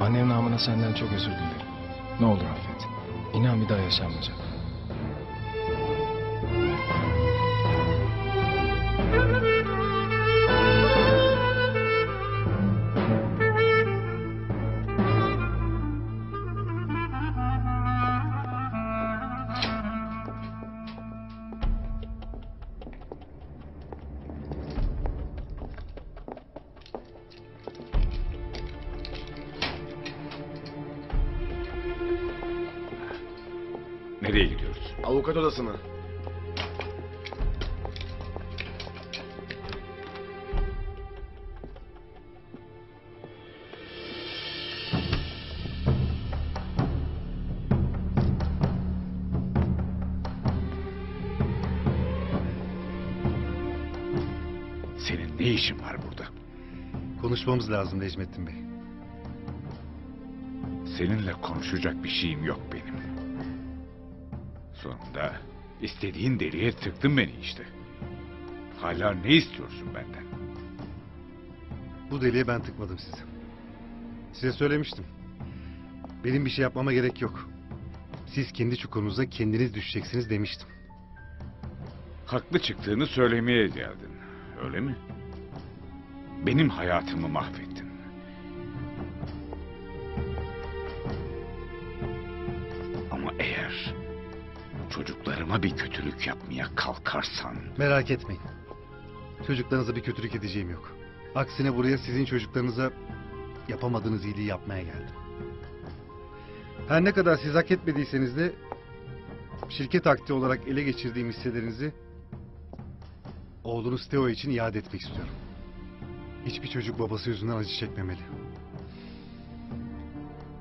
Annem namına senden çok özür dilerim. Ne olur affet. İnan bir daha yaşanmayacak. Odasına. Senin ne işin var burada? Konuşmamız lazım Necmettin Bey. Seninle konuşacak bir şeyim yok benim. Sonunda istediğin deliğe tıktın beni işte. Hala ne istiyorsun benden? Bu deliğe ben tıkmadım sizi. Size söylemiştim. Benim bir şey yapmama gerek yok. Siz kendi çukurunuza kendiniz düşeceksiniz demiştim. Haklı çıktığını söylemeye geldin. Öyle mi? Benim hayatımı mahvettin. Çocuklarıma bir kötülük yapmaya kalkarsan Merak etmeyin. Çocuklarınıza bir kötülük edeceğim yok. Aksine buraya sizin çocuklarınıza yapamadığınız iyiliği yapmaya geldim. Her ne kadar siz hak etmediyseniz de şirket akti olarak ele geçirdiğim hisselerinizi oğlunuz Theo için iade etmek istiyorum. Hiçbir çocuk babası yüzünden acı çekmemeli.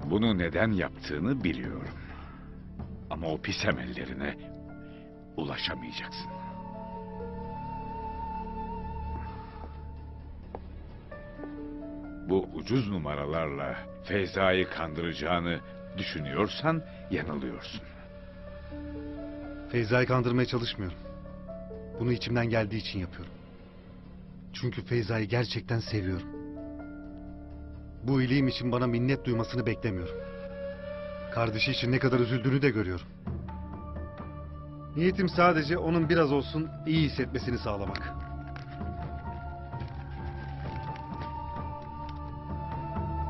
bunu neden yaptığını biliyorum. Ama o pis emellerine ulaşamayacaksın. Bu ucuz numaralarla Feyza'yı kandıracağını düşünüyorsan yanılıyorsun. Feyza'yı kandırmaya çalışmıyorum. Bunu içimden geldiği için yapıyorum. Çünkü Feyza'yı gerçekten seviyorum. Bu iyiliğim için bana minnet duymasını beklemiyorum. Kardeşi için ne kadar üzüldüğünü de görüyorum. Niyetim sadece onun biraz olsun iyi hissetmesini sağlamak.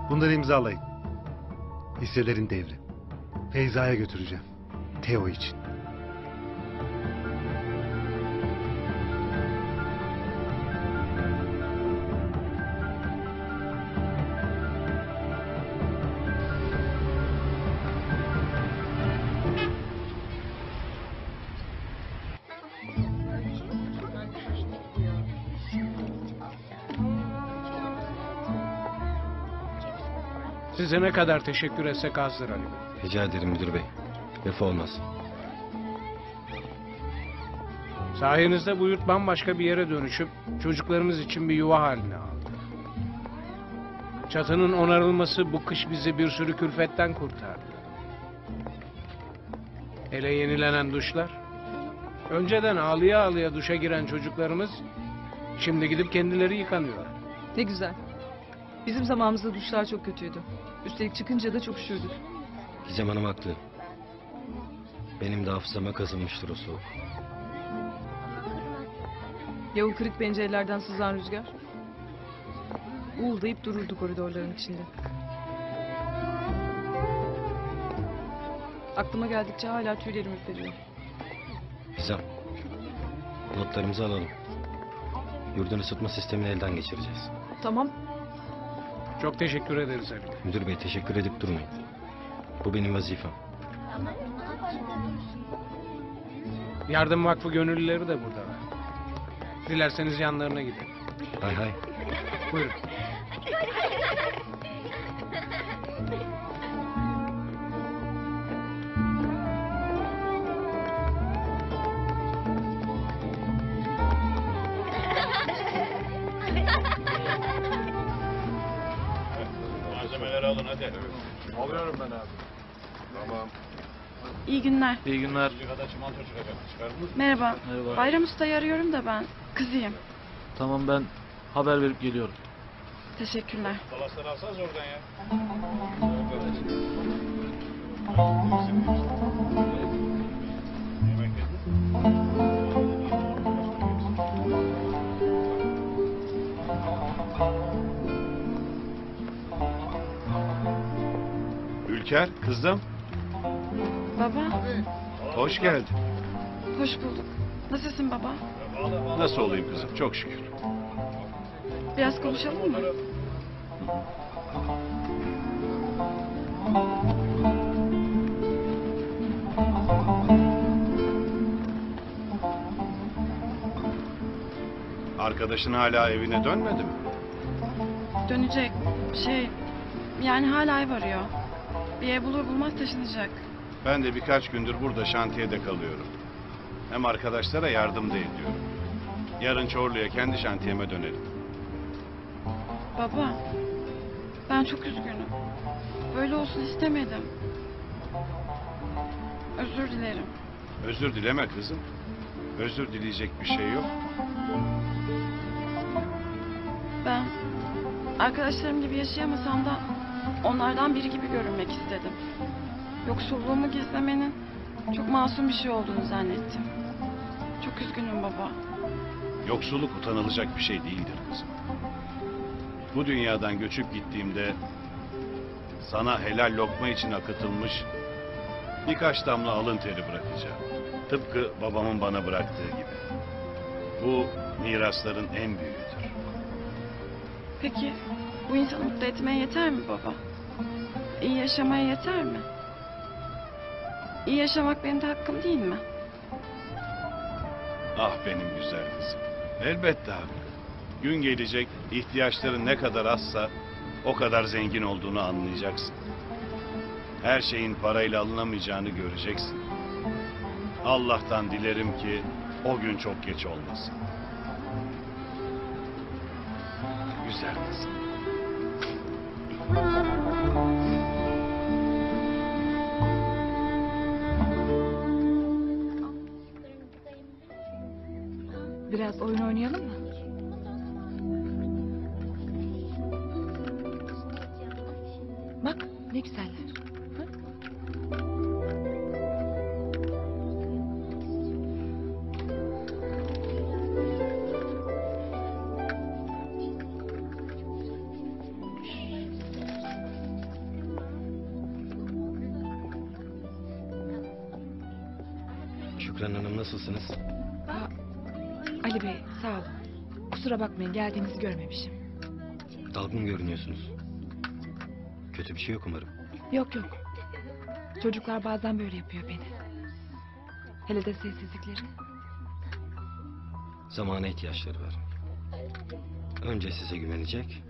Bunları imzalayın. Hisselerin devri. Feyza'ya götüreceğim. Theo için. Size ne kadar teşekkür etsek azdır Ali Bey. Rica ederim müdür bey. Vefa olmaz. Sayenizde bu yurt bambaşka bir yere dönüşüp çocuklarımız için bir yuva haline aldı. Çatının onarılması bu kış bizi bir sürü külfetten kurtardı. Hele yenilenen duşlar. Önceden ağlıya ağlıya duşa giren çocuklarımız şimdi gidip kendileri yıkanıyor. Ne güzel. Bizim zamanımızda duşlar çok kötüydü. Üstelik çıkınca da çok üşürdük. Gizem Hanım haklı. Benim de hafızama kazınmıştır o soğuk. Ya o kırık pencerelerden sızan rüzgar? Uğuldayıp dururdu koridorların içinde. Aklıma geldikçe hala tüylerim ürperiyor. Gizem. Notlarımızı alalım. Yurdun ısıtma sistemini elden geçireceğiz. Tamam, Çok teşekkür ederiz Ali Bey. Müdür bey teşekkür edip durmayın. Bu benim vazifem. Yardım Vakfı gönüllüleri de burada. Dilerseniz yanlarına gidin. Hay hay. Buyurun. günler. İyi günler. Merhaba. Merhaba. Bayram Usta'yı arıyorum da ben. Kızıyım. Tamam ben haber verip geliyorum. Teşekkürler. Salasları alsanız oradan ya. Ülker, kızım. Baba, hoş geldin. hoş bulduk. Nasılsın baba? Nasıl olayım kızım çok şükür. Biraz konuşalım mı? Arkadaşın hala evine dönmedi mi? Dönecek. Şey, yani hala ev arıyor. Bir ev bulur bulmaz taşınacak. Ben de birkaç gündür burada şantiyede kalıyorum. Hem arkadaşlara yardım da ediyorum. Yarın Çorlu'ya kendi şantiyeme dönelim. Baba, ben çok üzgünüm. Böyle olsun istemedim. Özür dilerim. Özür dileme kızım. Özür dileyecek bir şey yok. Ben arkadaşlarım gibi yaşayamasam da onlardan biri gibi görünmek istedim. Yoksulluğumu gizlemenin çok masum bir şey olduğunu zannettim. Çok üzgünüm baba. Yoksulluk utanılacak bir şey değildir kızım. Bu dünyadan göçüp gittiğimde sana helal lokma için akıtılmış birkaç damla alın teri bırakacağım. Tıpkı babamın bana bıraktığı gibi. Bu mirasların en büyüğüdür. Peki bu insanı mutlu etmeye yeter mi baba? İyi yaşamaya yeter mi? İyi yaşamak benim de hakkım değil mi? Ah benim güzel kızım. Elbette haklı. Gün gelecek ihtiyaçların ne kadar azsa o kadar zengin olduğunu anlayacaksın. Her şeyin parayla alınamayacağını göreceksin. Allah'tan dilerim ki o gün çok geç olmasın. Güzel kızım. Biraz oyun oynayalım mı? Bak ne güzeller. Kusura bakmayın geldiğinizi görmemişim. Dalgın görünüyorsunuz. Kötü bir şey yok umarım. Yok yok. Çocuklar bazen böyle yapıyor beni. Hele de sessizlikleri. Zamana ihtiyaçları var. Önce size güvenecek,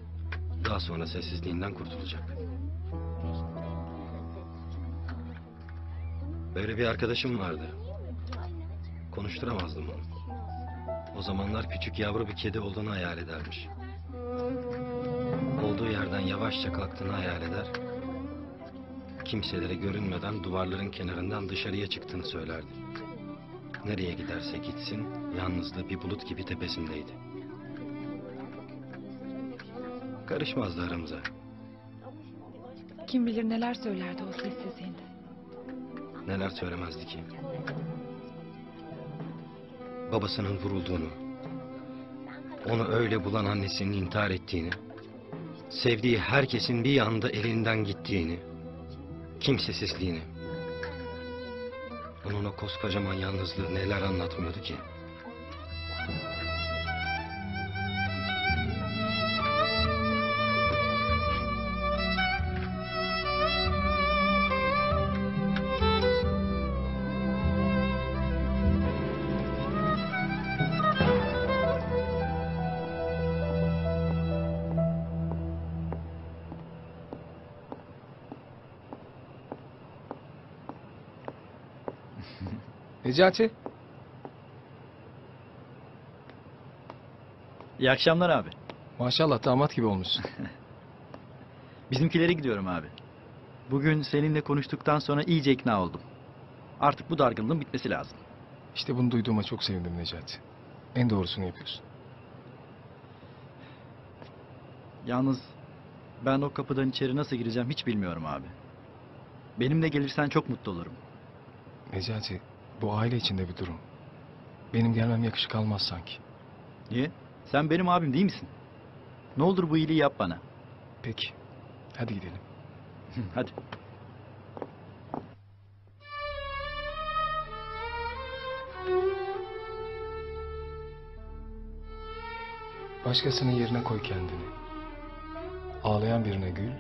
daha sonra sessizliğinden kurtulacak. Böyle bir arkadaşım vardı. Konuşturamazdım onu. O zamanlar küçük yavru bir kedi olduğunu hayal edermiş. Olduğu yerden yavaşça kalktığını hayal eder. Kimselere görünmeden duvarların kenarından dışarıya çıktığını söylerdi. Nereye giderse gitsin yalnızlığı bir bulut gibi tepesindeydi. Karışmazdı aramıza. Kim bilir neler söylerdi o sessizliğinde. Neler söylemezdi ki. Babasının vurulduğunu, onu öyle bulan annesinin intihar ettiğini, sevdiği herkesin bir anda elinden gittiğini, kimsesizliğini. Onun o koskocaman yalnızlığı neler anlatmıyordu ki. Necati. İyi akşamlar abi. Maşallah damat gibi olmuşsun. Bizimkilere gidiyorum abi. Bugün seninle konuştuktan sonra iyice ikna oldum. Artık bu dargınlığın bitmesi lazım. İşte bunu duyduğuma çok sevindim Necati. En doğrusunu yapıyorsun. Yalnız ben o kapıdan içeri nasıl gireceğim hiç bilmiyorum abi. Benimle gelirsen çok mutlu olurum. Necati, bu aile içinde bir durum. Benim gelmem yakışık almaz sanki. Niye? Sen benim abim değil misin? Ne olur bu iyiliği yap bana. Peki. Hadi gidelim. Hadi. Başkasının yerine koy kendini. Ağlayan birine gül,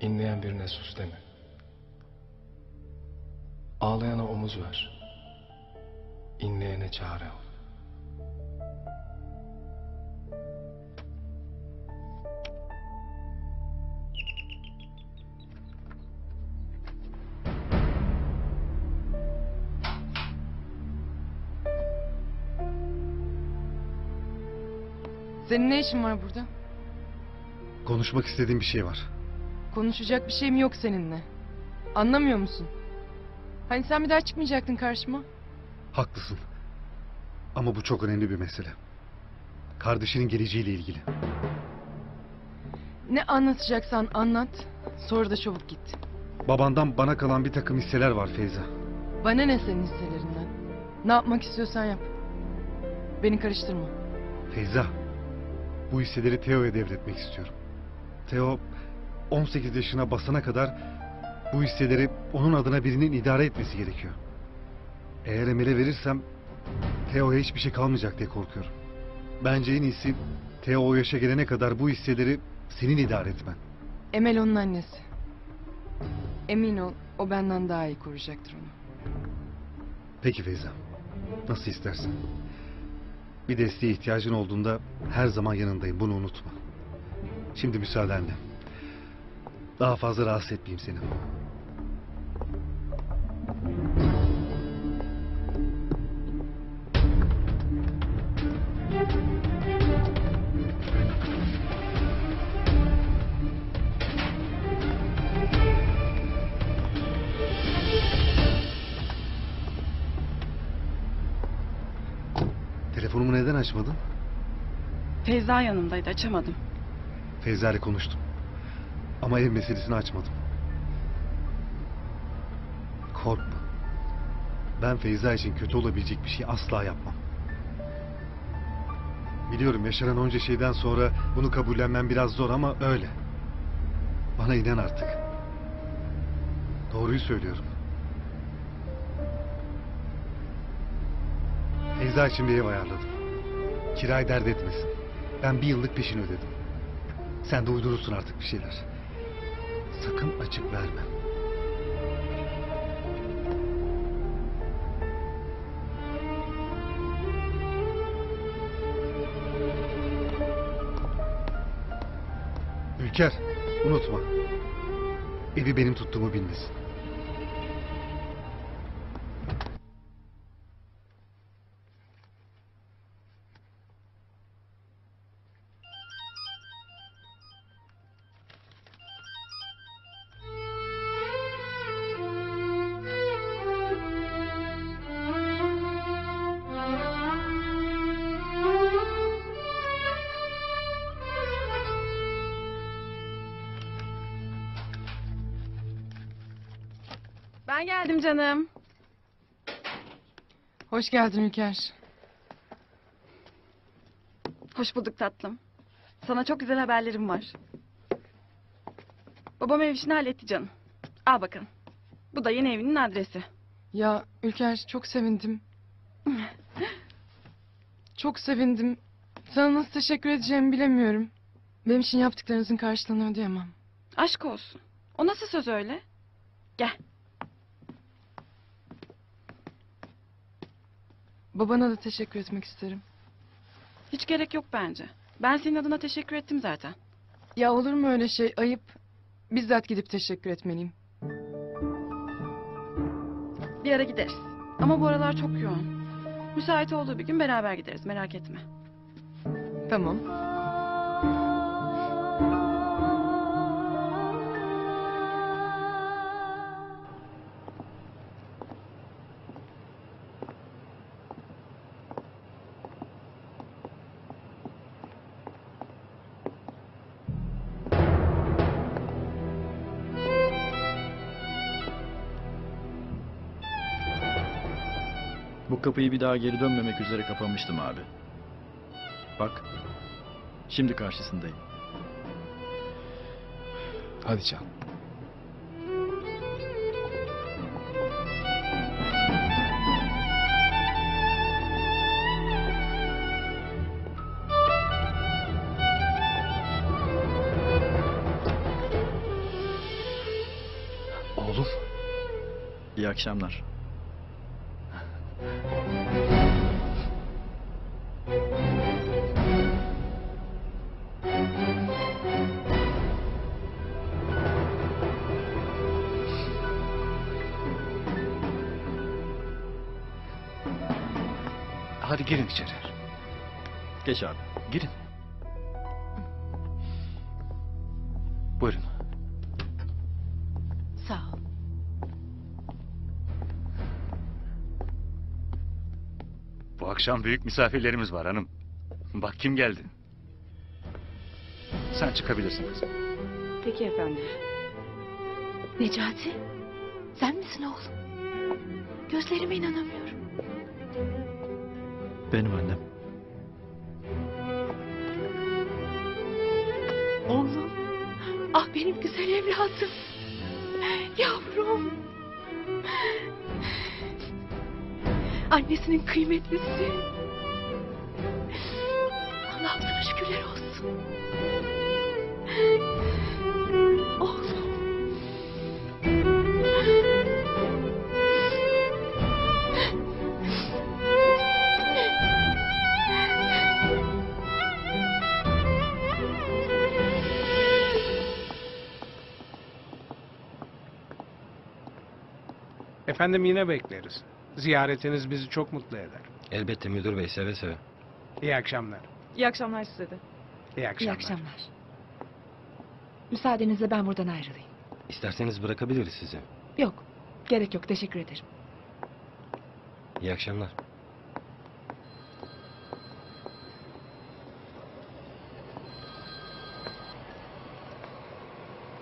inleyen birine sus deme. Ağlayana omuz ver, inleyene çare ol. Senin ne işin var burada? Konuşmak istediğim bir şey var. Konuşacak bir şeyim yok seninle. Anlamıyor musun? Hani sen bir daha çıkmayacaktın karşıma? Haklısın. Ama bu çok önemli bir mesele. Kardeşinin geleceğiyle ilgili. Ne anlatacaksan anlat. Sonra da çabuk git. Babandan bana kalan bir takım hisseler var Feyza. Bana ne senin hisselerinden? Ne yapmak istiyorsan yap. Beni karıştırma. Feyza, bu hisseleri Teo'ya devretmek istiyorum. Teo 18 yaşına basana kadar bu hisseleri onun adına birinin idare etmesi gerekiyor. Eğer Emel'e verirsem Teo'ya hiçbir şey kalmayacak diye korkuyorum. Bence en iyisi Teo o yaşa gelene kadar bu hisseleri senin idare etmen. Emel onun annesi. Emin ol o benden daha iyi koruyacaktır onu. Peki Feyza, nasıl istersen. Bir desteğe ihtiyacın olduğunda her zaman yanındayım bunu unutma. Şimdi müsaadenle. Daha fazla rahatsız etmeyeyim seni. Feyza yanımdaydı açamadım. Feyza ile konuştum. Ama ev meselesini açmadım. Korkma. Ben Feyza için kötü olabilecek bir şey asla yapmam. Biliyorum yaşanan onca şeyden sonra bunu kabullenmem biraz zor ama öyle. Bana inan artık. Doğruyu söylüyorum. Feyza için bir ev ayarladım. Kirayı dert etmesin. Ben bir yıllık peşini ödedim. Sen de uydurursun artık bir şeyler. Sakın açık verme. Ülker, unutma. Evi benim tuttuğumu bilmesin. Ben geldim canım. Hoş geldin Ülker. Hoş bulduk tatlım. Sana çok güzel haberlerim var. Babam ev işini halletti canım. Al bakalım. Bu da yeni evinin adresi. Ya Ülker çok sevindim. çok sevindim. Sana nasıl teşekkür edeceğimi bilemiyorum. Benim için yaptıklarınızın karşılığını ödeyemem. Aşk olsun. O nasıl söz öyle? Gel. Babana da teşekkür etmek isterim. Hiç gerek yok bence. Ben senin adına teşekkür ettim zaten. Ya olur mu öyle şey? Ayıp. Bizzat gidip teşekkür etmeliyim. Bir ara gideriz. Ama bu aralar çok yoğun. Müsait olduğu bir gün beraber gideriz merak etme. Tamam. kapıyı bir daha geri dönmemek üzere kapamıştım abi. Bak, şimdi karşısındayım. Hadi çal. Oğlum. İyi akşamlar. Hadi girin içeri. Geç abi. Girin. Buyurun. Sağ ol. Bu akşam büyük misafirlerimiz var hanım. Bak kim geldi. Sen çıkabilirsin kızım. Peki efendim. Necati, sen misin oğlum? Gözlerime inanamıyorum. Benim annem. Oğlum, ah benim güzel evladım. Yavrum. Annesinin kıymetlisi. Allah'ım sana şükürler olsun. Efendim yine bekleriz. Ziyaretiniz bizi çok mutlu eder. Elbette müdür bey seve seve. İyi akşamlar. İyi akşamlar size de. İyi akşamlar. İyi akşamlar. Müsaadenizle ben buradan ayrılayım. İsterseniz bırakabiliriz sizi. Yok, gerek yok. Teşekkür ederim. İyi akşamlar.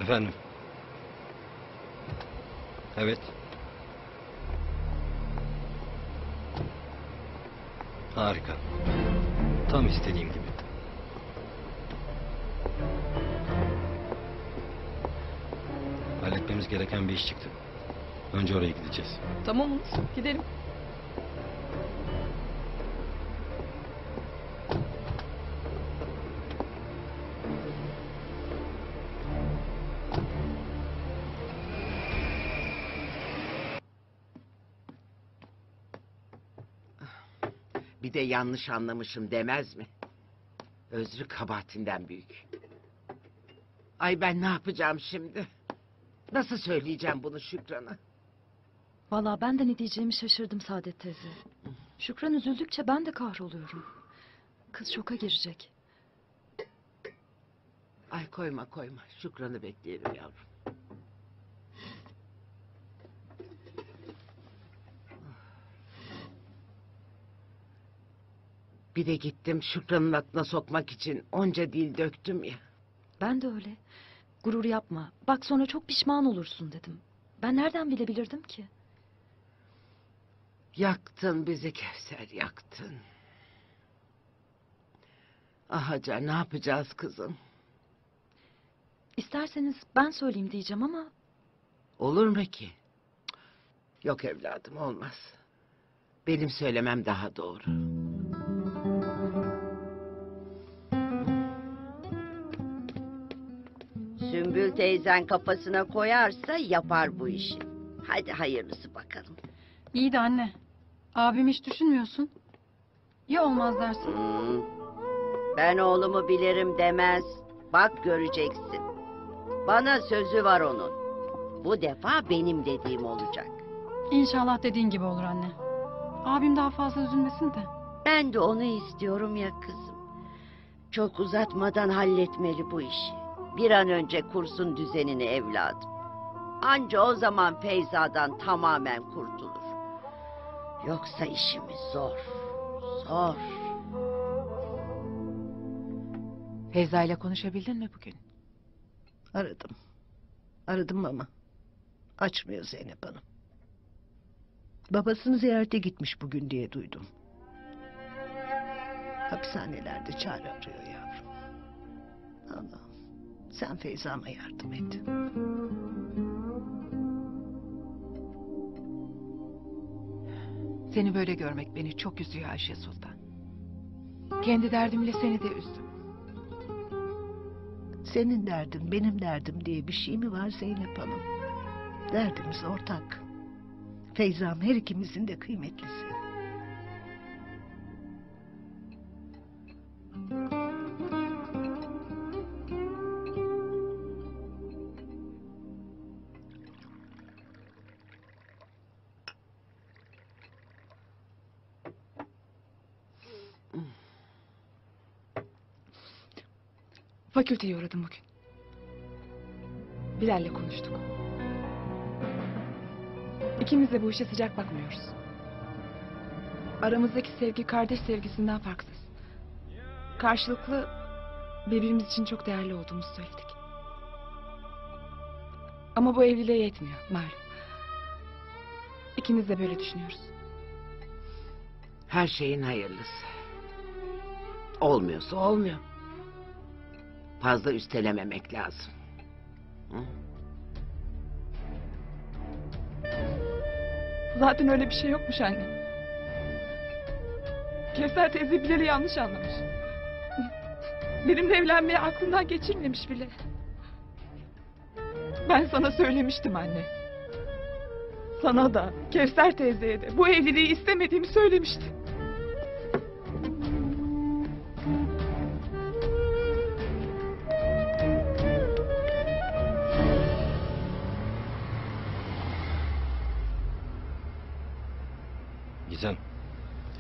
Efendim. Evet. Harika. Tam istediğim gibi. Halletmemiz gereken bir iş çıktı. Önce oraya gideceğiz. Tamam Umut. Gidelim. Bir de yanlış anlamışım demez mi? Özrü kabahatinden büyük. Ay ben ne yapacağım şimdi? Nasıl söyleyeceğim bunu Şükran'a? Vallahi ben de ne diyeceğimi şaşırdım Saadet teyze. Şükran üzüldükçe ben de kahroluyorum. Kız şoka girecek. Ay koyma koyma. Şükran'ı bekleyelim yavrum. Bir de gittim Şükran'ın aklına sokmak için onca dil döktüm ya. Ben de öyle. Gurur yapma. Bak sonra çok pişman olursun dedim. Ben nereden bilebilirdim ki? Yaktın bizi Kevser yaktın. Ah Hacer ne yapacağız kızım? İsterseniz ben söyleyeyim diyeceğim ama Olur mu ki? Yok evladım olmaz. Benim söylemem daha doğru. Sümbül teyzen kafasına koyarsa yapar bu işi. Hadi hayırlısı bakalım. İyi de anne. Abim hiç düşünmüyorsun. Ya olmaz dersin? Hmm. Ben oğlumu bilirim demez. Bak göreceksin. Bana sözü var onun. Bu defa benim dediğim olacak. İnşallah dediğin gibi olur anne. Abim daha fazla üzülmesin de. Ben de onu istiyorum ya kızım. Çok uzatmadan halletmeli bu işi. Bir an önce kursun düzenini evladım. Anca o zaman Feyza'dan tamamen kurtulur. Yoksa işimiz zor. Zor. Feyza ile konuşabildin mi bugün? Aradım. Aradım ama açmıyor Zeynep Hanım. Babasını ziyarete gitmiş bugün diye duydum. Hapishanelerde çare arıyor yavrum. Allah'ım sen Feyza'ma yardım et. Seni böyle görmek beni çok üzüyor Ayşe Sultan. Kendi derdimle seni de üzdüm. Senin derdin benim derdim diye bir şey mi var Zeynep Hanım? Derdimiz ortak. Feyza'm her ikimizin de kıymetlisi. Fakülteye uğradım bugün. Bilal'le konuştuk. İkimiz de bu işe sıcak bakmıyoruz. Aramızdaki sevgi kardeş sevgisinden farksız. Karşılıklı birbirimiz için çok değerli olduğumuzu söyledik. Ama bu evliliğe yetmiyor malum. İkimiz de böyle düşünüyoruz. Her şeyin hayırlısı. Olmuyorsa olmuyor. Fazla üstelememek lazım. Hı? Zaten öyle bir şey yokmuş anne. Kevser teyze Bilal'i yanlış anlamış. Benimle evlenmeyi aklından geçirmemiş bile. Ben sana söylemiştim anne. Sana da, Kevser teyzeye de bu evliliği istemediğimi söylemiştim.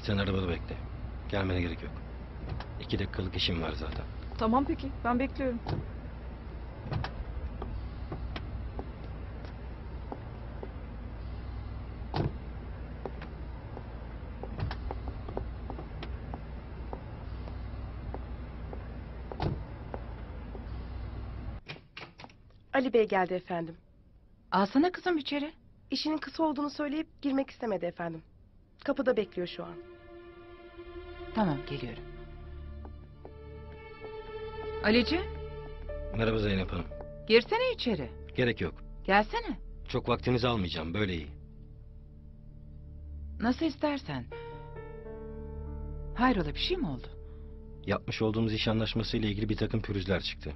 Sen arabada bekle. Gelmene gerek yok. İki dakikalık işim var zaten. Tamam peki, ben bekliyorum. Ali Bey geldi efendim. Alsana kızım içeri. İşinin kısa olduğunu söyleyip girmek istemedi efendim. Kapıda bekliyor şu an. Tamam geliyorum. Alici Merhaba Zeynep Hanım. girsene içeri. Gerek yok. Gelsene. Çok vaktinizi almayacağım, böyle iyi. Nasıl istersen. Hayrola bir şey mi oldu? Yapmış olduğumuz iş anlaşması ile ilgili bir takım pürüzler çıktı.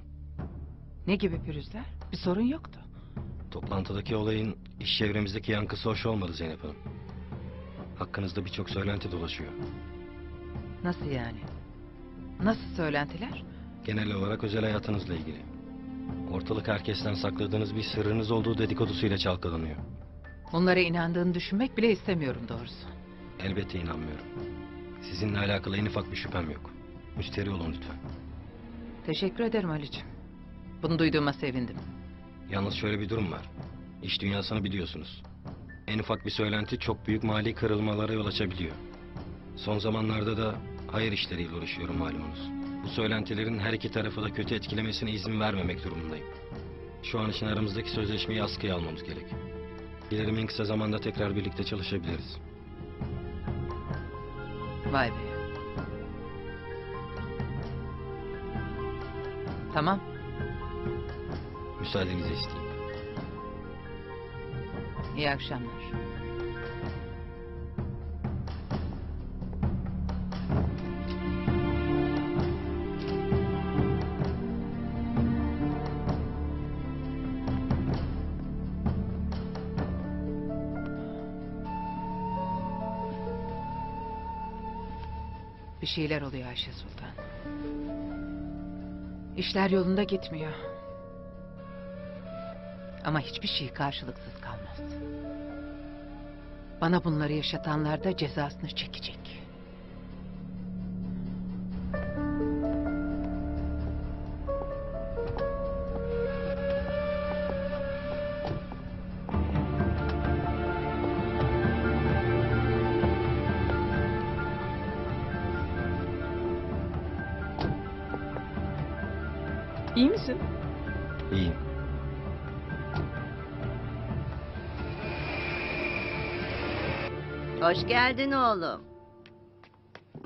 Ne gibi pürüzler? Bir sorun yoktu. Toplantıdaki olayın iş çevremizdeki yankısı hoş olmadı Zeynep Hanım. Hakkınızda birçok söylenti dolaşıyor. Nasıl yani? Nasıl söylentiler? Genel olarak özel hayatınızla ilgili. Ortalık herkesten sakladığınız bir sırrınız olduğu dedikodusuyla çalkalanıyor. Bunlara inandığını düşünmek bile istemiyorum doğrusu. Elbette inanmıyorum. Sizinle alakalı en ufak bir şüphem yok. Müşteri olun lütfen. Teşekkür ederim Ali'cim. Bunu duyduğuma sevindim. Yalnız şöyle bir durum var. İş dünyasını biliyorsunuz. En ufak bir söylenti çok büyük mali kırılmalara yol açabiliyor. Son zamanlarda da hayır işleriyle uğraşıyorum malumunuz. Bu söylentilerin her iki tarafı da kötü etkilemesine izin vermemek durumundayım. Şu an için aramızdaki sözleşmeyi askıya almamız gerek. Dilerim en kısa zamanda tekrar birlikte çalışabiliriz. Vay be. Tamam. Müsaadenizi isteyeyim. İyi akşamlar. Bir şeyler oluyor Ayşe Sultan. İşler yolunda gitmiyor. Ama hiçbir şey karşılıksız. Bana bunları yaşatanlar da cezasını çekecek. Hoş geldin oğlum.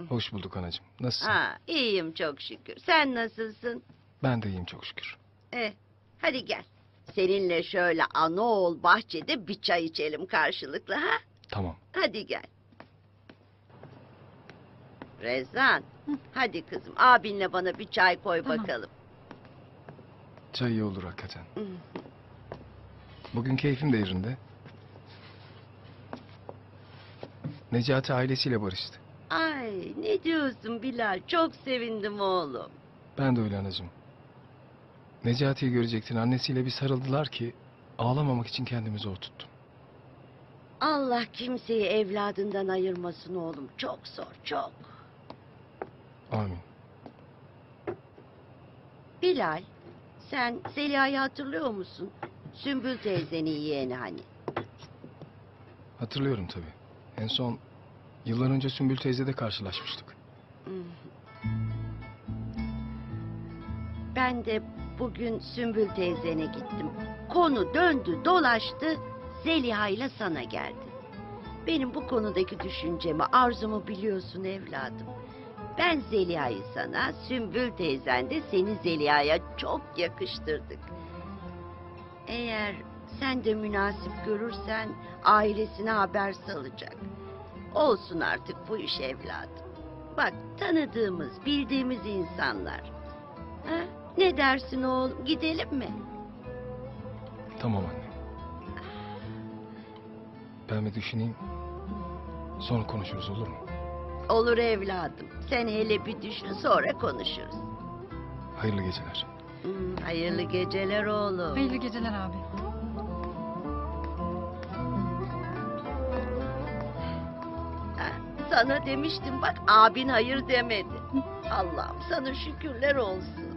Hoş bulduk anacığım. Nasılsın? Ha, iyiyim çok şükür. Sen nasılsın? Ben de iyiyim çok şükür. Eh, hadi gel. Seninle şöyle ana oğul bahçede bir çay içelim karşılıklı ha? Tamam. Hadi gel. Rezan, hadi kızım abinle bana bir çay koy bakalım. Çay iyi olur hakikaten. Bugün keyfim de yerinde. Necati ailesiyle barıştı. Ay ne diyorsun Bilal? Çok sevindim oğlum. Ben de öyle anacığım. Necati'yi görecektin. Annesiyle bir sarıldılar ki ağlamamak için kendimi zor tuttum. Allah kimseyi evladından ayırmasın oğlum. Çok zor, çok. Amin. Bilal, sen Zeliha'yı hatırlıyor musun? Sümbül teyzenin yeğeni hani. Hatırlıyorum tabii. En son yıllar önce Sümbül teyzede karşılaşmıştık. Hmm. Ben de bugün Sümbül teyzene gittim. Konu döndü dolaştı Zeliha ile sana geldi. Benim bu konudaki düşüncemi, arzumu biliyorsun evladım. Ben Zeliha'yı sana, Sümbül teyzen de seni Zeliha'ya çok yakıştırdık. Eğer sen de münasip görürsen ailesine haber salacak. Olsun artık bu iş evladım. Bak tanıdığımız, bildiğimiz insanlar. Ha? Ne dersin oğlum? Gidelim mi? Tamam anne. Ben bir düşüneyim. Sonra konuşuruz olur mu? Olur evladım. Sen hele bir düşün sonra konuşuruz. Hayırlı geceler. Hmm, hayırlı geceler oğlum. Hayırlı geceler abi. Sana demiştim bak abin hayır demedi. Allah'ım sana şükürler olsun.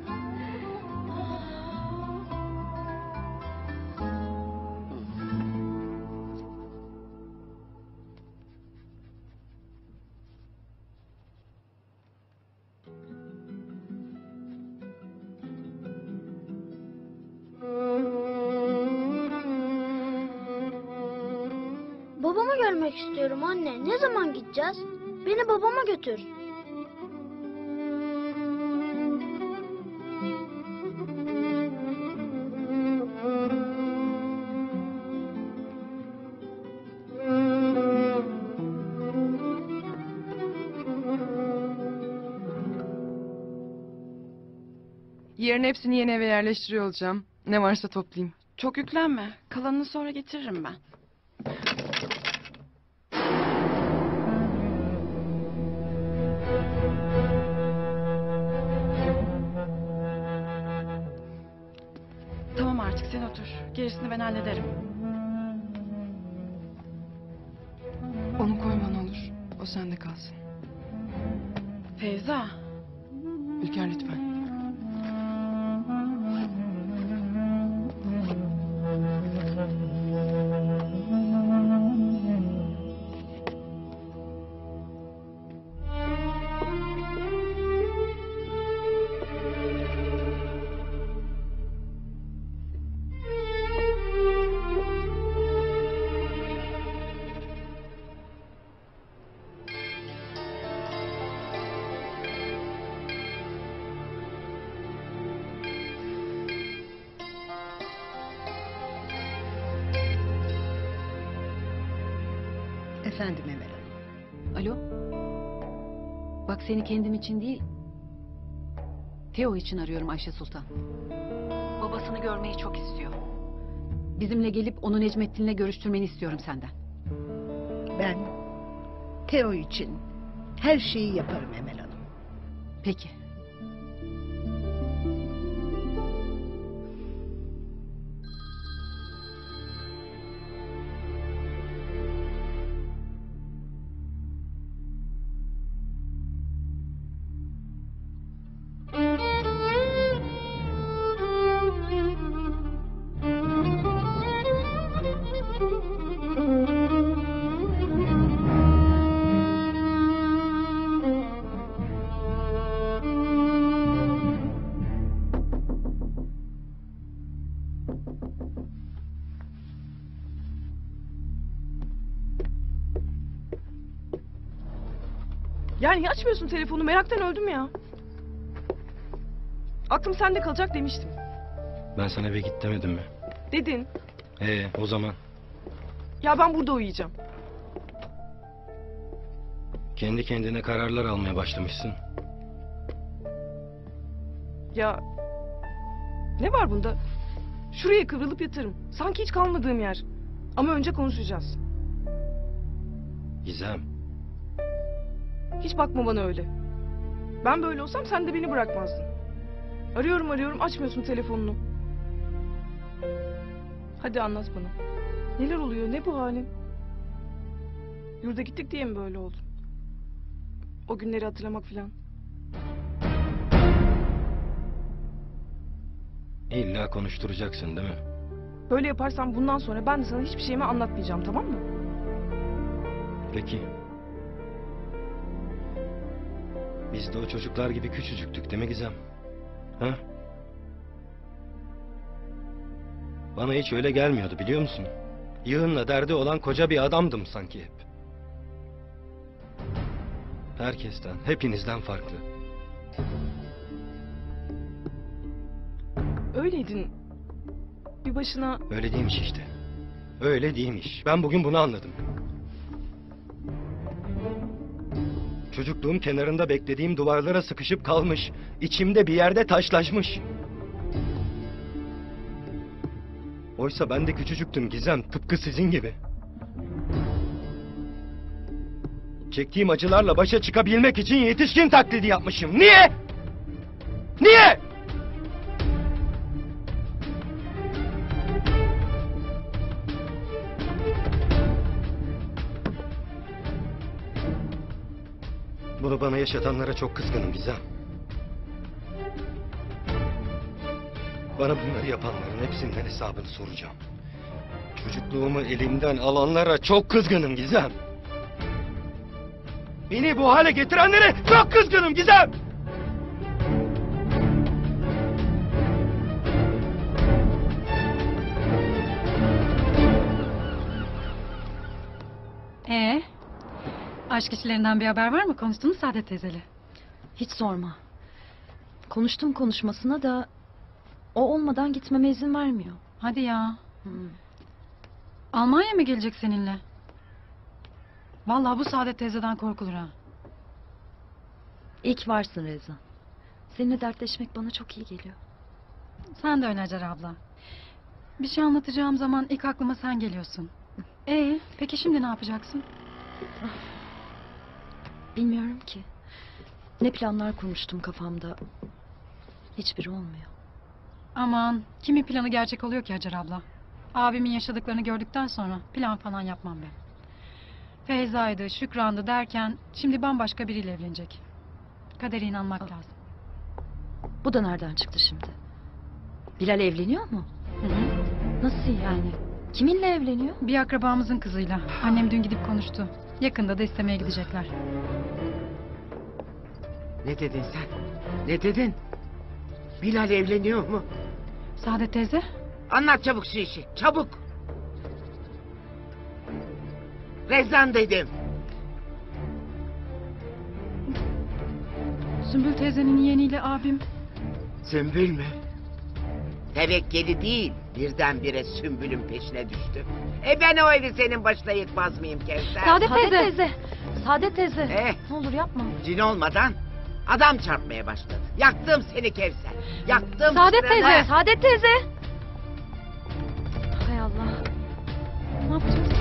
Gideceğiz? Beni babama götür. Yarın hepsini yeni eve yerleştiriyor olacağım. Ne varsa toplayayım. Çok yüklenme. Kalanını sonra getiririm ben. Gerisini ben hallederim. Onu koyma ne olur. O sende kalsın. Feyza. Ülker lütfen. İçin değil, Teo için arıyorum Ayşe Sultan. Babasını görmeyi çok istiyor. Bizimle gelip onu Necmettin'le görüştürmeni istiyorum senden. Ben Teo için her şeyi yaparım Emel Hanım. Peki. Yani niye açmıyorsun telefonu? Meraktan öldüm ya. Aklım sende kalacak demiştim. Ben sana eve git demedim mi? Dedin. Ee o zaman Ya ben burada uyuyacağım. kendi kendine kararlar almaya başlamışsın. Ya ne var bunda? Şuraya kıvrılıp yatarım. Sanki hiç kalmadığım yer. Ama önce konuşacağız. Gizem. Hiç bakma bana öyle. Ben böyle olsam sen de beni bırakmazdın. Arıyorum arıyorum açmıyorsun telefonunu. Hadi anlat bana. Neler oluyor? Ne bu halin? Yurda gittik diye mi böyle oldu? O günleri hatırlamak falan. İlla konuşturacaksın değil mi? Böyle yaparsan bundan sonra ben de sana hiçbir şeyimi anlatmayacağım tamam mı? Peki. Biz de o çocuklar gibi küçücüktük değil mi Gizem? Ha? Bana hiç öyle gelmiyordu biliyor musun? Yığınla derdi olan koca bir adamdım sanki hep. Herkesten, hepinizden farklı. Öyleydin. Bir başına Öyle değilmiş işte. Öyle değilmiş. Ben bugün bunu anladım. Çocukluğum kenarında beklediğim duvarlara sıkışıp kalmış. İçimde bir yerde taşlaşmış. Oysa ben de küçücüktüm Gizem, tıpkı sizin gibi. Çektiğim acılarla başa çıkabilmek için yetişkin taklidi yapmışım. Niye? Niye? Bana yaşatanlara çok kızgınım Gizem. Bana bunları yapanların hepsinden hesabını soracağım. Çocukluğumu elimden alanlara çok kızgınım Gizem. Beni bu hale getirenlere çok kızgınım Gizem. Aşk işlerinden bir haber var mı? Konuştunuz Saadet teyzeyle. Hiç sorma. Konuştum konuşmasına da o olmadan gitmeme izin vermiyor. Hadi ya. Almanya mı gelecek seninle? Vallahi bu Saadet teyzeden korkulur ha. İyi ki varsın Reza. Seninle dertleşmek bana çok iyi geliyor. Sen de öyle Hacer abla. Bir şey anlatacağım zaman ilk aklıma sen geliyorsun. Ee, peki şimdi ne yapacaksın? Bilmiyorum ki. Ne planlar kurmuştum kafamda. Hiçbiri olmuyor. Aman, kimi planı gerçek oluyor ki Hacer abla? Abimin yaşadıklarını gördükten sonra plan falan yapmam ben. Feyza'ydı, Şükran'dı derken şimdi bambaşka biriyle evlenecek. Kadere inanmak lazım. Bu da nereden çıktı şimdi? Bilal evleniyor mu? Nasıl yani? Kiminle evleniyor? Bir akrabamızın kızıyla. Annem dün gidip konuştu. Yakında da istemeye gidecekler. Ne dedin sen? Ne dedin? Bilal evleniyor mu? Saadet teyze? Anlat çabuk şu işi. Çabuk. Rezan dedim. Sümbül teyzenin yeğeniyle abim. Sümbül mü? Tevekkeli değil. Birdenbire Sümbül'ün peşine düştü. E ben o evi senin başına yıkmaz mıyım Kevser? Saadet teyze. Saadet teyze. Eh. Ne olur yapma. Cin olmadan adam çarpmaya başladı. Yaktım seni Kevser. Yaktım Saadet sıranı. teyze. Saadet teyze. Hay Allah. Ne yapacağız?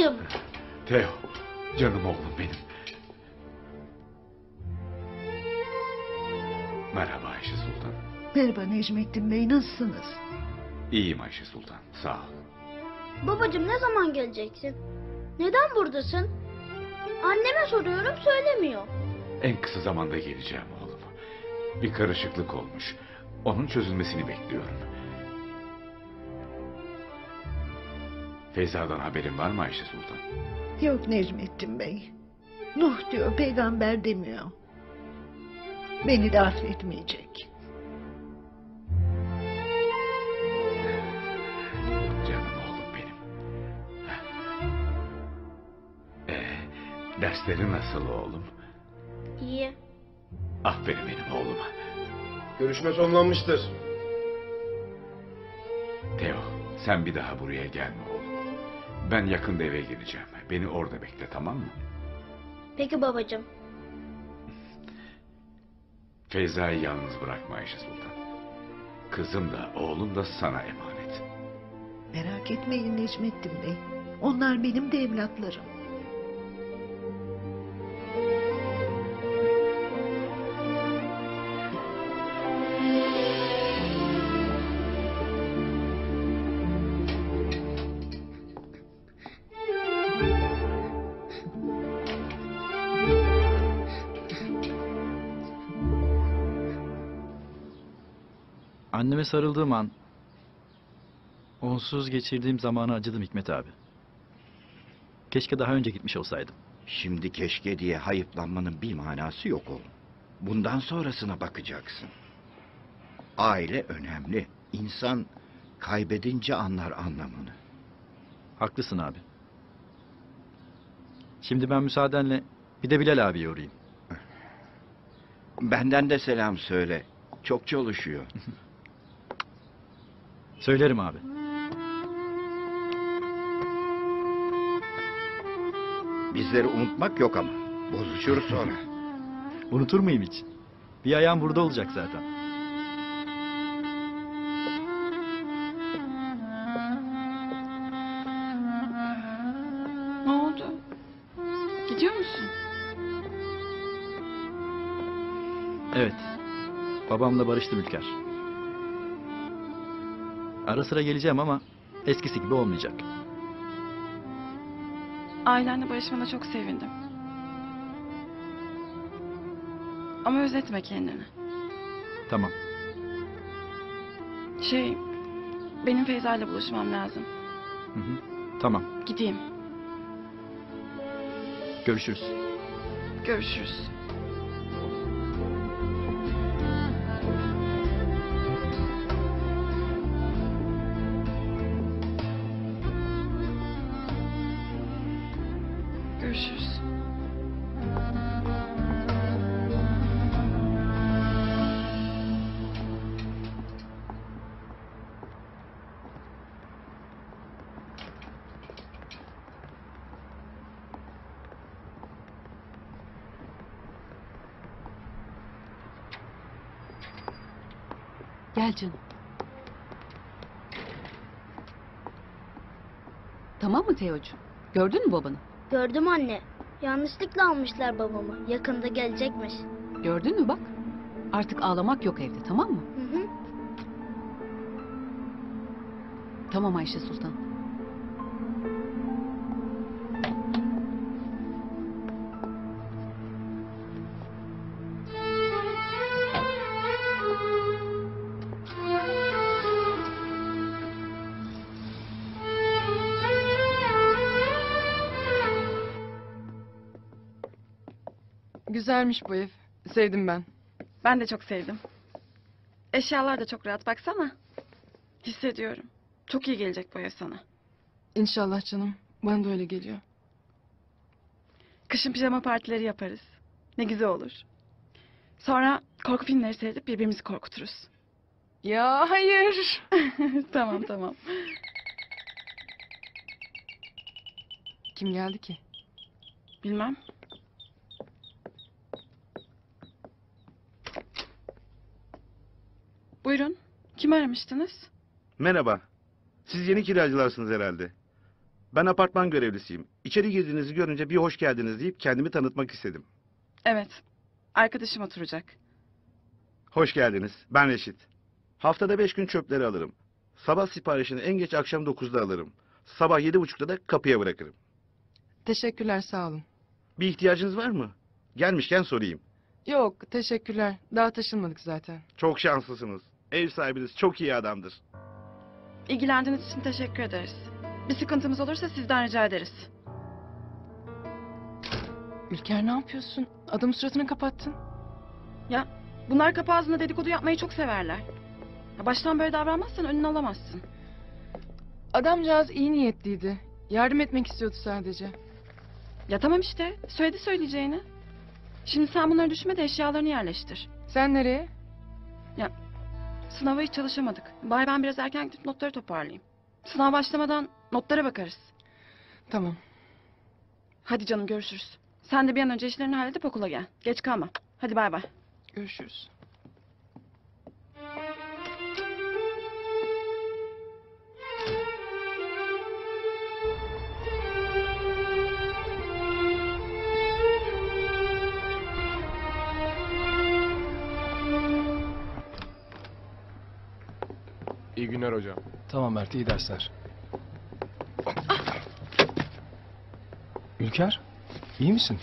Babacığım. Teo, canım oğlum benim. Merhaba Ayşe Sultan. Merhaba Necmettin Bey nasılsınız? İyiyim Ayşe Sultan, sağ ol. Babacığım ne zaman geleceksin? Neden buradasın? Anneme soruyorum söylemiyor. En kısa zamanda geleceğim oğlum. Bir karışıklık olmuş. Onun çözülmesini bekliyorum. Feyza'dan haberin var mı Ayşe Sultan? Yok Necmettin Bey. Nuh diyor peygamber demiyor. Beni de affetmeyecek. Canım oğlum benim. Ee, dersleri nasıl oğlum? İyi. Aferin benim oğluma. Görüşme sonlanmıştır. Teo, Sen bir daha buraya gelme oğlum. Ben yakında eve geleceğim. Beni orada bekle tamam mı? Peki babacığım. Feyza'yı yalnız bırakma Ayşe Sultan. Kızım da oğlum da sana emanet. Merak etmeyin Necmettin Bey. Onlar benim de evlatlarım. Sarıldığım an onsuz geçirdiğim zamanı acıdım Hikmet abi. Keşke daha önce gitmiş olsaydım. Şimdi keşke diye hayıflanmanın bir manası yok oğlum. Bundan sonrasına bakacaksın. Aile önemli. İnsan kaybedince anlar anlamını. Haklısın abi. Şimdi ben müsaadenle bir de Bilal abiye uğrayayım. Benden de selam söyle. Çok çalışıyor. Söylerim abi. Bizleri unutmak yok ama. Bozuşuruz sonra. Unutur muyum hiç? Bir ayağım burada olacak zaten. Ne oldu? Gidiyor musun? Evet. Babamla barıştım Ülker. Ara sıra geleceğim ama eskisi gibi olmayacak. Ailenle barışmana çok sevindim. Ama özetme kendini. Tamam. Şey, benim Feyza ile buluşmam lazım. Hı hı. Tamam. Gideyim. Görüşürüz. Görüşürüz. Gel canım. Tamam mı Teocuğum? Gördün mü babanı? Gördüm anne. Yanlışlıkla almışlar babamı. Yakında gelecekmiş. Gördün mü bak? Artık ağlamak yok evde tamam mı? Hı hı. Tamam Ayşe Sultan. Güzelmiş bu ev. Sevdim ben. Ben de çok sevdim. Eşyalar da çok rahat baksana. Hissediyorum. Çok iyi gelecek bu ev sana. İnşallah canım. Bana da öyle geliyor. Kışın pijama partileri yaparız. Ne güzel olur. Sonra korku filmleri seyredip birbirimizi korkuturuz. Ya hayır. tamam tamam. Kim geldi ki? Bilmem. Buyurun. Kim aramıştınız? Merhaba. Siz yeni kiracılarsınız herhalde. Ben apartman görevlisiyim. İçeri girdiğinizi görünce bir hoş geldiniz deyip kendimi tanıtmak istedim. Evet. Arkadaşım oturacak. Hoş geldiniz. Ben Reşit. Haftada beş gün çöpleri alırım. Sabah siparişini en geç akşam dokuzda alırım. Sabah yedi buçukta da kapıya bırakırım. Teşekkürler sağ olun. Bir ihtiyacınız var mı? Gelmişken sorayım. Yok teşekkürler. Daha taşınmadık zaten. Çok şanslısınız. Ev sahibiniz çok iyi adamdır. İlgilendiğiniz için teşekkür ederiz. Bir sıkıntımız olursa sizden rica ederiz. Ülker ne yapıyorsun? Adam suratını kapattın. Ya bunlar kapı ağzında dedikodu yapmayı çok severler. Ya baştan böyle davranmazsan önünü alamazsın. Adamcağız iyi niyetliydi. Yardım etmek istiyordu sadece. Ya tamam işte. Söyledi söyleyeceğini. Şimdi sen bunları düşme de eşyalarını yerleştir. Sen nereye? Ya sınava hiç çalışamadık. Bari ben biraz erken gidip notları toparlayayım. Sınav başlamadan notlara bakarız. Tamam. Hadi canım görüşürüz. Sen de bir an önce işlerini halledip okula gel. Geç kalma. Hadi bay bay. Görüşürüz. İyi günler hocam. Tamam Mert iyi dersler. Ülker iyi misin?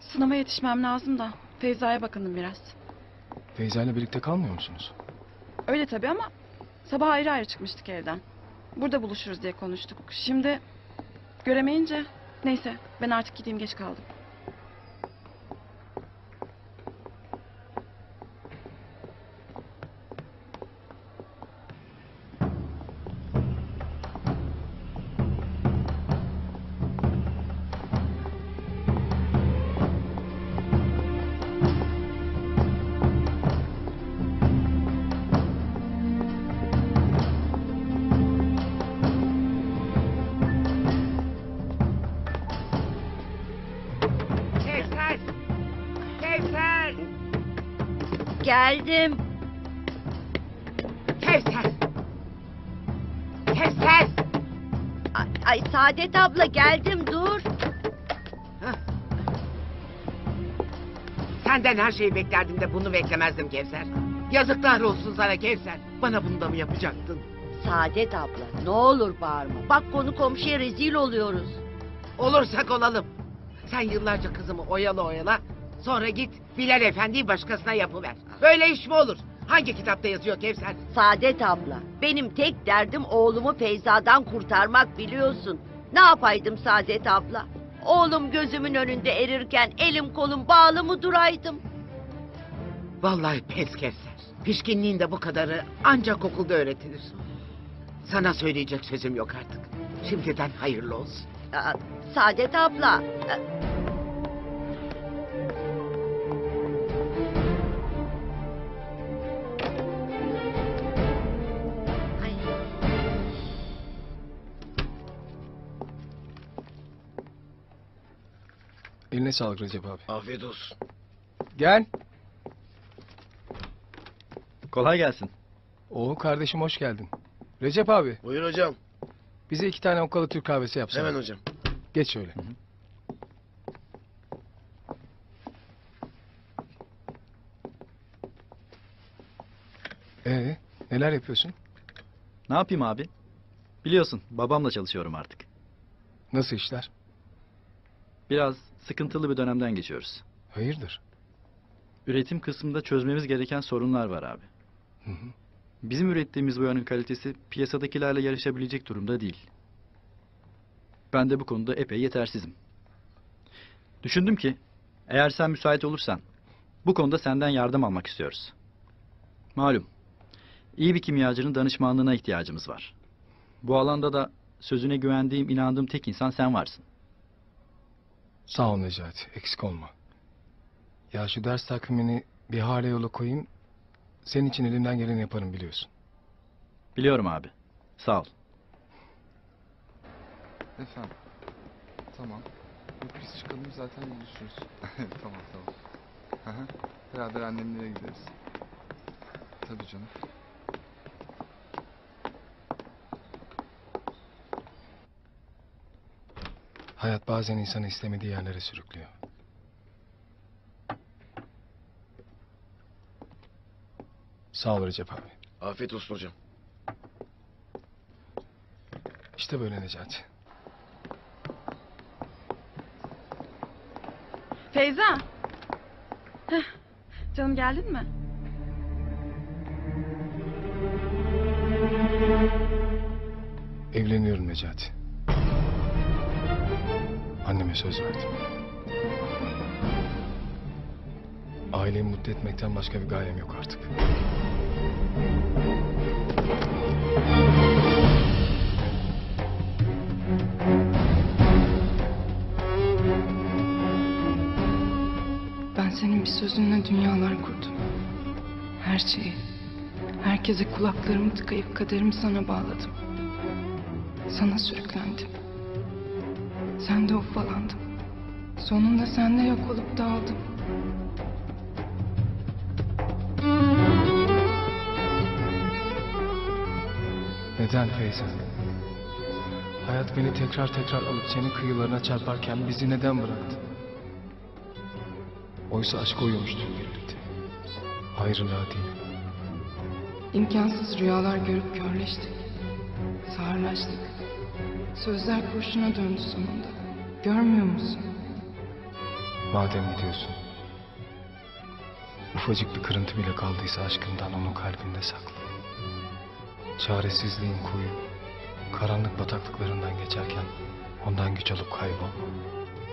Sınava yetişmem lazım da. Feyza'ya bakındım biraz. Feyza ile birlikte kalmıyor musunuz? Öyle tabii ama sabah ayrı ayrı çıkmıştık evden. Burada buluşuruz diye konuştuk. Şimdi göremeyince neyse ben artık gideyim geç kaldım. Geldim. Kevser! Kevser! Ay, ay Saadet abla geldim dur. Senden her şeyi beklerdim de bunu beklemezdim Kevser. Yazıklar olsun sana Kevser. Bana bunu da mı yapacaktın? Saadet abla ne olur bağırma. Bak konu komşuya rezil oluyoruz. Olursak olalım. Sen yıllarca kızımı oyala oyala. Sonra git Bilal Efendi'yi başkasına yapıver. Böyle iş mi olur? Hangi kitapta yazıyor Kevser? Saadet abla benim tek derdim oğlumu Feyza'dan kurtarmak biliyorsun. Ne yapaydım Saadet abla? Oğlum gözümün önünde erirken elim kolum bağlı mı duraydım? Vallahi pes Kevser. Pişkinliğin de bu kadarı ancak okulda öğretilir. Sana söyleyecek sözüm yok artık. Şimdiden hayırlı olsun. Aa, Saadet abla. e, Eline sağlık Recep abi. Afiyet olsun. Gel. Kolay gelsin. Oo kardeşim hoş geldin. Recep abi. Buyur hocam. Bize iki tane okkalı Türk kahvesi yapsana. Hemen hocam. Geç şöyle. Ee, neler yapıyorsun? Ne yapayım abi? Biliyorsun babamla çalışıyorum artık. Nasıl işler? Biraz sıkıntılı bir dönemden geçiyoruz. Hayırdır? Üretim kısmında çözmemiz gereken sorunlar var abi. Hı hı. Bizim ürettiğimiz boyanın kalitesi piyasadakilerle yarışabilecek durumda değil. Ben de bu konuda epey yetersizim. Düşündüm ki eğer sen müsait olursan bu konuda senden yardım almak istiyoruz. Malum iyi bir kimyacının danışmanlığına ihtiyacımız var. Bu alanda da sözüne güvendiğim, inandığım tek insan sen varsın. Sağ ol Necati, eksik olma. Ya şu ders takvimini bir hale yola koyayım. Senin için elimden geleni yaparım biliyorsun. Biliyorum abi. Sağ ol. Efendim. Tamam. Yok biz çıkalım zaten buluşuruz. tamam tamam. Hı hı. Beraber annemlere gideriz. Tabii canım. Hayat bazen insanı istemediği yerlere sürüklüyor. Sağ ol Recep abi. Afiyet olsun hocam. İşte böyle Necati. Feyza. Heh, canım geldin mi? Evleniyorum Necati. Anneme söz verdim. Ailemi mutlu etmekten başka bir gayem yok artık. Ben senin bir sözünle dünyalar kurdum. Her şeyi. Herkese kulaklarımı tıkayıp kaderimi sana bağladım. Sana sürüklendim. Sen de ufalandım. Sonunda sen de yok olup dağıldım. Neden Feyza? Hayat beni tekrar tekrar alıp senin kıyılarına çarparken bizi neden bıraktı? Oysa aşk uyumuştuk birlikte. Ayrılığa değil. İmkansız rüyalar görüp körleştik. Sağırlaştık. Sözler kurşuna döndü sonunda. Görmüyor musun? Madem gidiyorsun. Ufacık bir kırıntı bile kaldıysa aşkından onun kalbinde sakla. Çaresizliğin kuyu, karanlık bataklıklarından geçerken ondan güç alıp kaybol.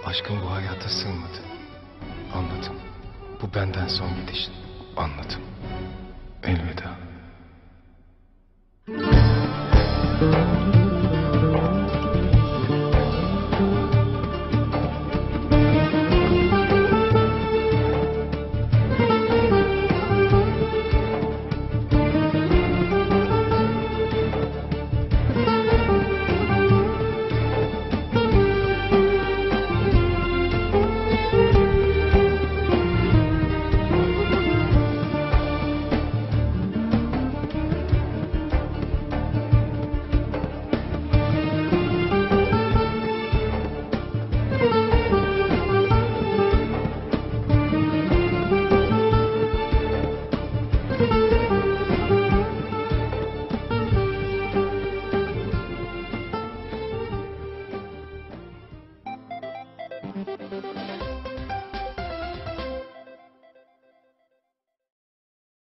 Aşkın bu hayata sığmadı. Anladım. Bu benden son gidişin. Anladım. Elveda.